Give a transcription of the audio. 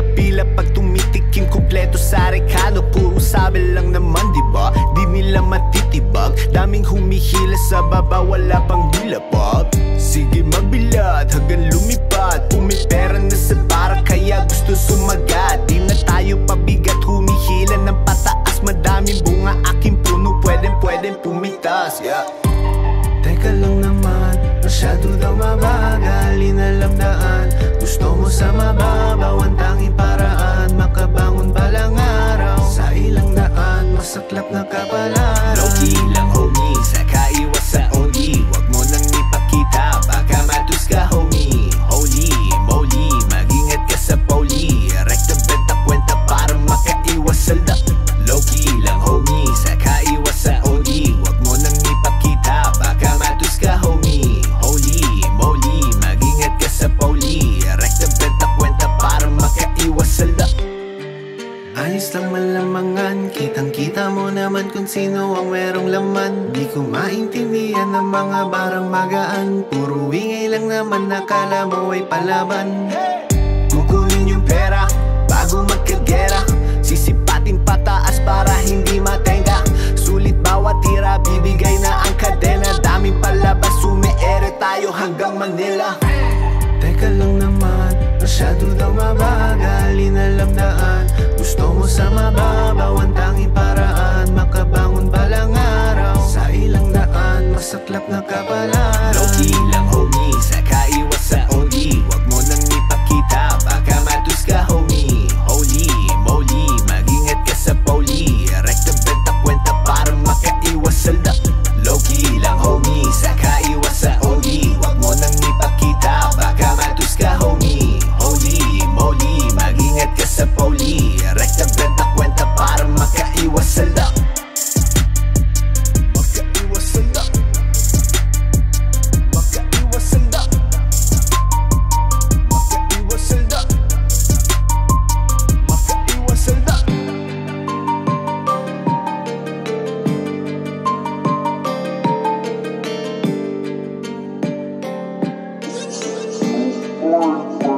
Pila-pila pag tumitikim kumpleto sa rekado Puro sabi lang naman diba Di nila matitibag. Daming humihila sa baba wala pang dilapag Sige magbilad hanggang lumipad. Pumipera na sa bara kaya gusto sumagat Di na tayo pabigat humihila ng pataas. Madaming bunga aking puno pwedeng pwedeng pumitas yeah. Teka lang naman, masyado daw mabagal Inalam gusto mo sa mababaw Ayos lang malamangan. Kitang kita mo naman kung sino ang merong laman. Di ko maintindihan ng mga barang magaan. Puro ingay lang naman nakala mo ay palaban. Kukunin sa mababaw Ang tanging paraan, makabangon balang araw. Sa ilang daan, masaklap na Low-key more